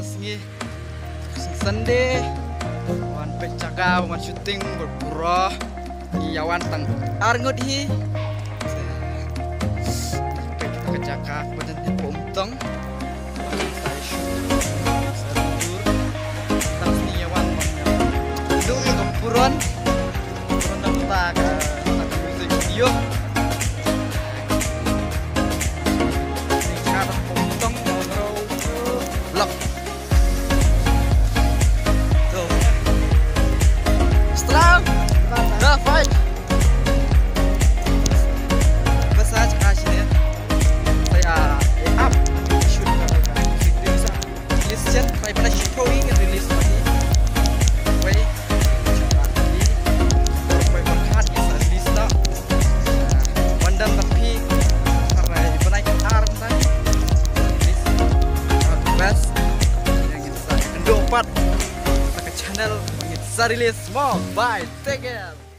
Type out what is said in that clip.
ngi Sunday wan pecaga wan syuting berpura. Iyawan tang arngut hi. Kita badan di pomtong sini kepuron dan tak music video. Sekarang pomtong mau Kita Kedopat Kita ke channel Kita rilis Take care